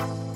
you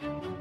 Música